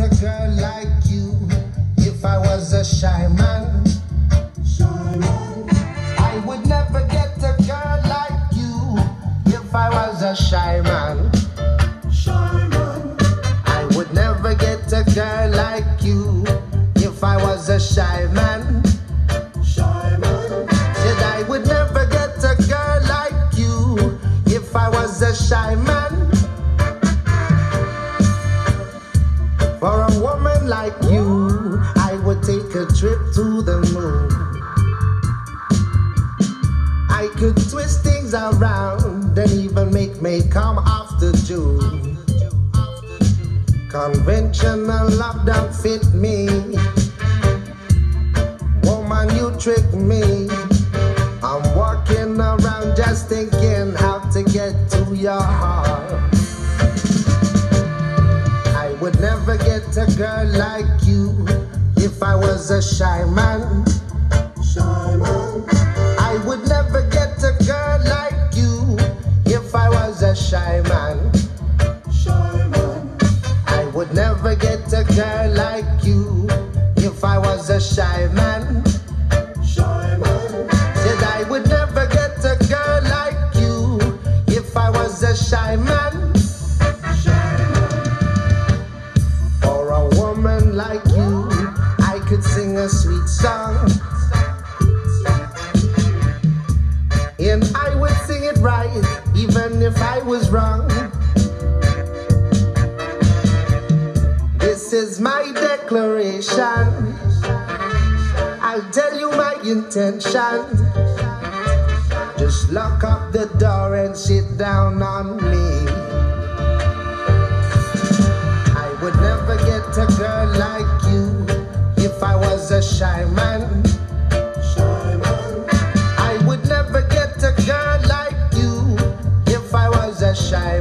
a girl like you if I was a shy man. I would never get a girl like you if I was a shy man. I would never get a girl like you if I was a shy man. Said I would never get a girl like you if I was a shy man. Woman like you, I would take a trip to the moon. I could twist things around and even make me come after June. Conventional love don't fit me. Woman, you trick me. I'm walking around just thinking how to get to your heart. Girl like you if I was a shy man. Shy man. I would never get a girl like you if I was a shy man. I would never get a girl sing a sweet song. And I would sing it right, even if I was wrong. This is my declaration. I'll tell you my intention. Just lock up the door and sit down on me. I